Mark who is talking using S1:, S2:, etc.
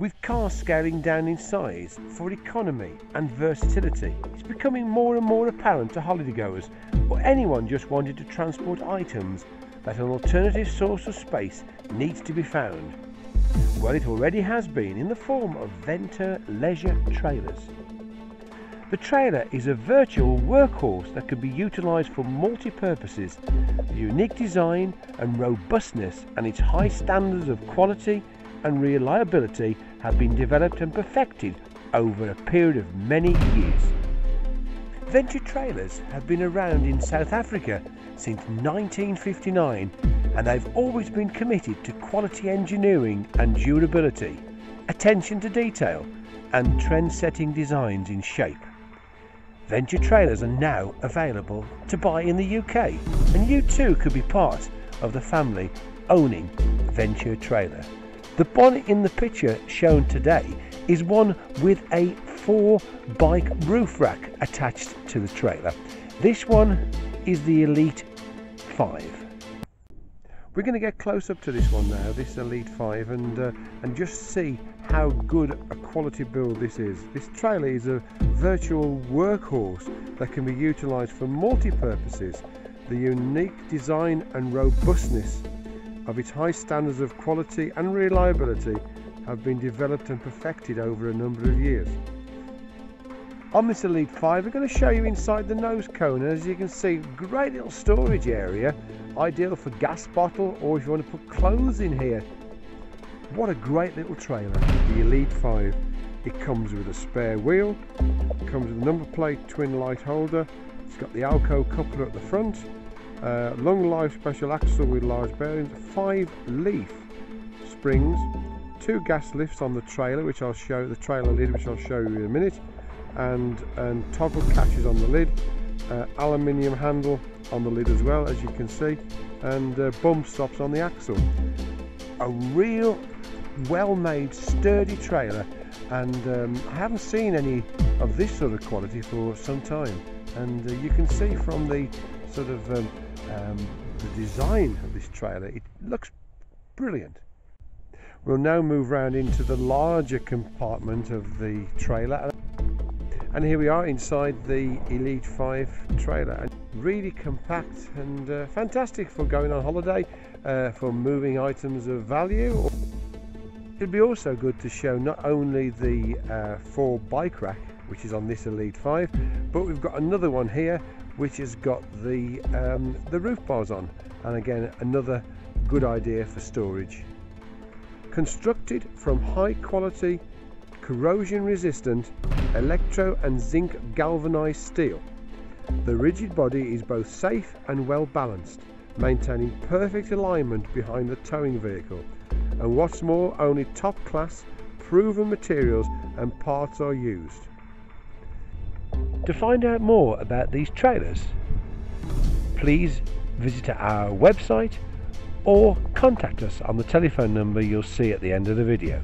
S1: With cars scaling down in size for economy and versatility, it's becoming more and more apparent to holidaygoers or anyone just wanting to transport items that an alternative source of space needs to be found. Well, it already has been in the form of Venter Leisure Trailers. The trailer is a virtual workhorse that can be utilised for multi-purposes. The unique design and robustness and its high standards of quality and reliability have been developed and perfected over a period of many years. Venter trailers have been around in South Africa since 1959 and they've always been committed to quality engineering and durability, attention to detail and trend-setting designs in shape. Venter trailers are now available to buy in the UK, and you too could be part of the family owning Venter Trailer. The bonnet in the picture shown today is one with a four bike roof rack attached to the trailer. This one is the Elite 5. We're going to get close up to this one now, this Elite 5, and uh, and just see how good a quality build this is. This trailer is a virtual workhorse that can be utilised for multi-purposes. The unique design and robustness of its high standards of quality and reliability have been developed and perfected over a number of years. On this Elite 5 we're going to show you inside the nose cone as you can see great little storage area ideal for gas bottle or if you want to put clothes in here what a great little trailer the Elite 5 it comes with a spare wheel comes with a number plate twin light holder it's got the AL-KO coupler at the front uh, long life special axle with large bearings five leaf springs two gas lifts on the trailer which I'll show the trailer lid which I'll show you in a minute and, and toggle catches on the lid uh, aluminium handle on the lid as well as you can see and uh, bump stops on the axle. A real well made sturdy trailer and um, I haven't seen any of this sort of quality for some time and uh, you can see from the sort of um, um, the design of this trailer it looks brilliant. We'll now move round into the larger compartment of the trailer. And here we are inside the Elite 5 trailer. Really compact and uh, fantastic for going on holiday uh, for moving items of value. It'd be also good to show not only the uh, four bike rack which is on this Elite 5 but we've got another one here which has got the um, the roof bars on and again another good idea for storage constructed from high quality corrosion resistant electro and zinc galvanized steel. The rigid body is both safe and well balanced, maintaining perfect alignment behind the towing vehicle. And what's more, only top class, proven materials and parts are used. To find out more about these trailers, please visit our website or contact us on the telephone number you'll see at the end of the video.